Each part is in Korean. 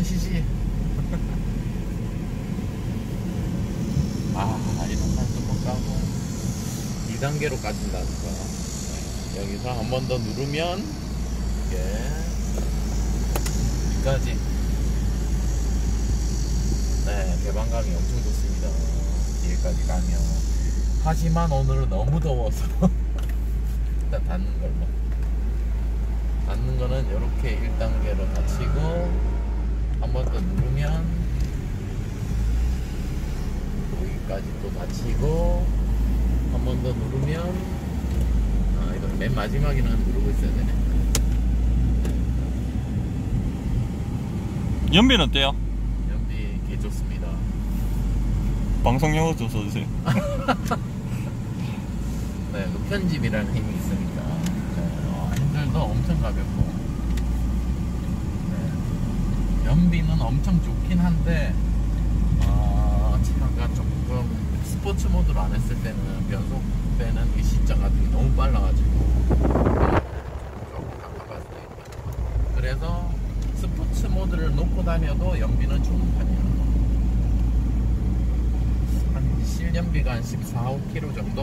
하시지. 아, 이런 날 조금 까고 2단계로 까진다는 거. 네, 여기서 한 번 더 누르면 이게 여기까지. 네, 개방감이 엄청 좋습니다. 뒤에까지 가면. 하지만 오늘은 너무 더워서 일단 닫는 걸로. 닫는 거는 이렇게 1단계로 닫히고 한 번 더 누르면 여기까지 또 닫히고 한 번 더 누르면 아 이건 맨 마지막에는 누르고 있어야 되네 연비는 어때요? 연비 개 좋습니다 방송 용어 좀 써주세요. 네, 그 편집이라는 힘이 있으니까 네, 어, 핸들도 엄청 가볍고 네, 연비는 엄청 좋긴 한데 어, 차가 조금 스포츠 모드로 안 했을 때는 변속 때는 이 시점 같은 게 너무 빨라가지고 조금 답답할 수도 있다 그래서 스포츠 모드를 놓고 다녀도 연비는 좋은 편이에요. 한 실연비가 한 14, 5km 정도?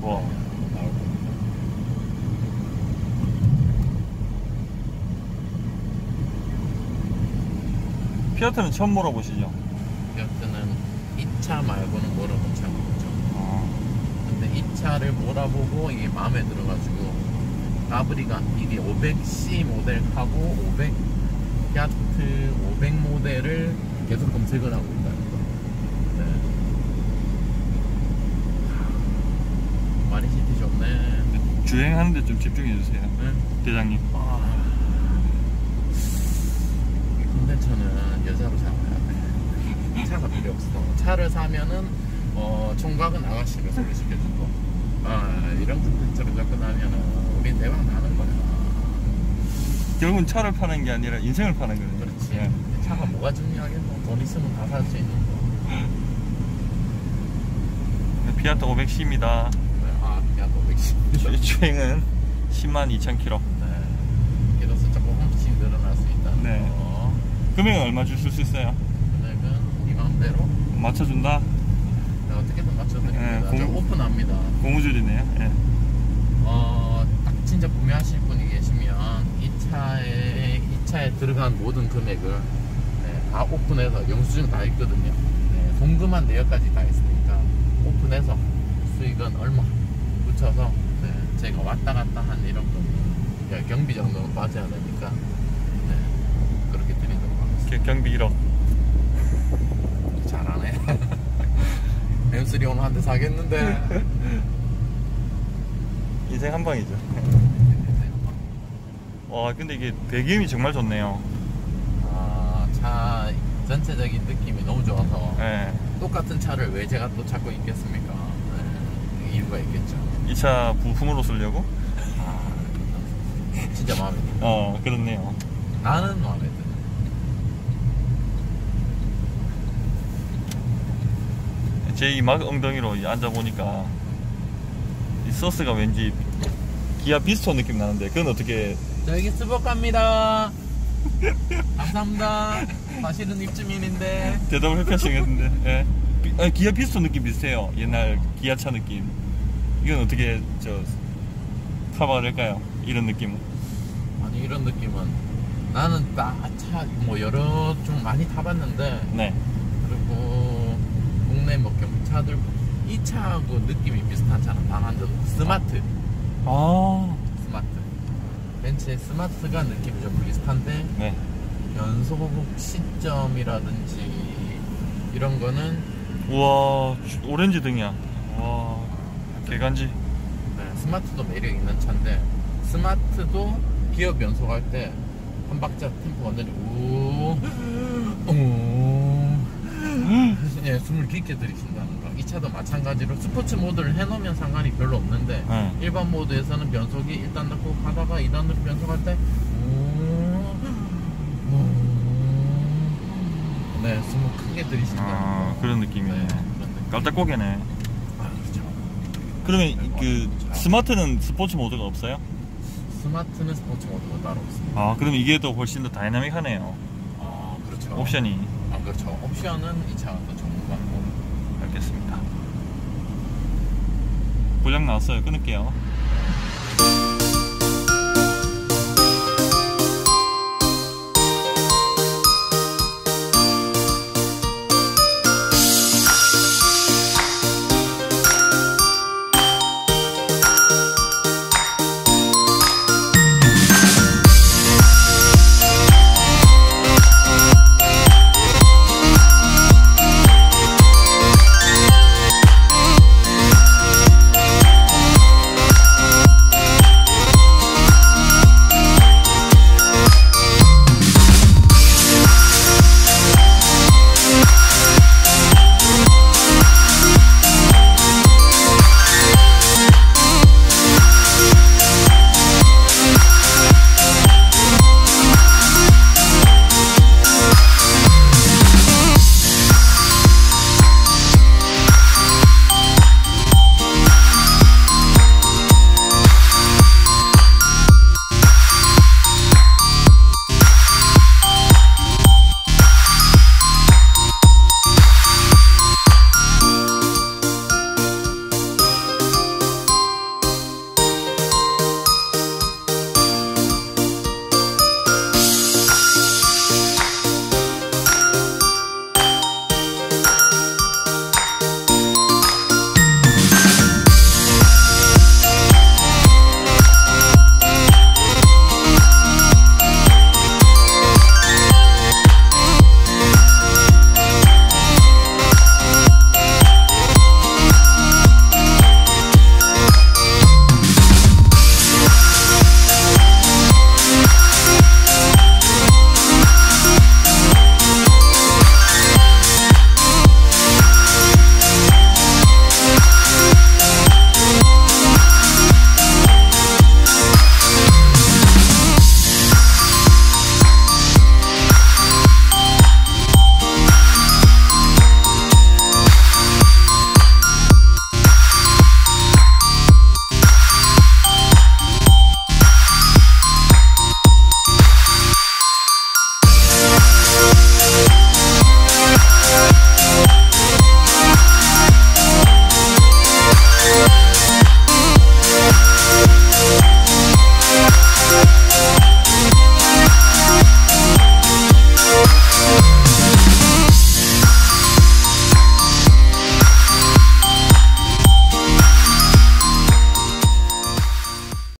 와. 나오고 피아트는 처음 몰아보시죠? 피아트는 이차 말고는 몰아본 차가 없죠. 아, 근데 이 차를 몰아보고 이게 마음에 들어가지고 가브리가 이게 500C 모델 하고 500 피아트 500 모델을 계속 검색을 하고 있다는 거. 네. 많이 시티 좋네. 주행하는데 좀 집중해 주세요. 네. 대장님. 컨텐츠는 여자로 돼. 차가 필요 없어. 차를 사면은 어, 총각은 아가씨를 소개시켜주고 아, 이런 컨텐츠로 접근하면은 우린 대박 나는 거야. 결국은 차를 파는 게 아니라 인생을 파는 거예요. 그렇지. 예. 차가 뭐가 중요하겠노? 돈 있으면 다 살 수 있는 거. 네, 피아트 500C입니다. 아, 그냥 510. 주행은 10만 2천 킬로. 네. 이로써 조금씩 늘어날 수 있다. 네. 어, 금액은 얼마 주실 수 있어요? 금액은 이 마음대로 맞춰준다? 네, 어떻게든 맞춰드립니다. 네, 저 공- 오픈합니다. 고무줄이네요. 예. 어, 딱 진짜 구매하실 분이 계시면 이 차에 이 차에 들어간 모든 금액을 네, 다 오픈해서 영수증 다 있거든요. 네, 송금한 내역까지 다 있으니까 오픈해서 수익은 얼마 붙여서 네, 제가 왔다 갔다 한 이런 거는 경비 정도는 빠져야 되니까 네, 그렇게 드리도록 하겠습니다. 겨- 경비 1억. 잘하네. M3 오늘 한 대 사겠는데. 인생 한 방이죠. 와, 근데 이게 배기음이 정말 좋네요. 아, 차 전체적인 느낌이 너무 좋아서 예. 똑같은 차를 왜 제가 또 찾고 있겠습니까? 네, 이유가 있겠죠. 이 차 부품으로 쓰려고? 아, 진짜 마음에 들어. 어, 그렇네요. 나는 마음에 들어. 제이막 엉덩이로 앉아보니까 이 소스가 왠지 기아 비스톤 느낌 나는데 그건 어떻게 저기 스벅 갑니다. 감사합니다. 사실은 입주민인데. 대답을 회피하시겠는데 예. 비- 아니, 기아 비스톤 느낌 비슷해요 옛날 기아차 느낌 이건 어떻게 저 커버가 될까요? 이런 느낌은 아니, 이런 느낌은 나는 딱차뭐 여러 좀 많이 타봤는데 네 그리고 국내 뭐 경차들 이 차하고 느낌이 비슷한 차는 한 없어. 스마트 아, 스마트 벤츠의 스마트가 느낌이 좀 비슷한데 네. 변속 시점이라든지 이런 거는 우와, 주- 오렌지 등이야. 와, 개간지. 네, 스마트도 매력 있는 차인데 스마트도 기어 변속할 때 한 박자 템포 완전히 우, 우, 예, 숨을 깊게 들이킨다는 거. 이 차도 마찬가지로 스포츠 모드를 해놓으면 상관이 별로 없는데 네. 일반 모드에서는 변속이 1단 넣고 가다가 2단 넣고 변속할 때 우, 우, 네, 숨을 크게 들이킨다는 아, 거. 그런 느낌이네. 네, 그런 느낌. 깔딱고개네. 아, 그렇죠. 그러면 이- 그 스마트는 스포츠 모드가 없어요? 스마트는 스포츠 모드가 따로 없습니다. 아, 그럼 이게 더 훨씬 더 다이나믹하네요. 아, 그렇죠. 그렇죠. 옵션이 아 그렇죠. 옵션은 이 차가 더 알겠습니다. 고장 나왔어요. 끊을게요.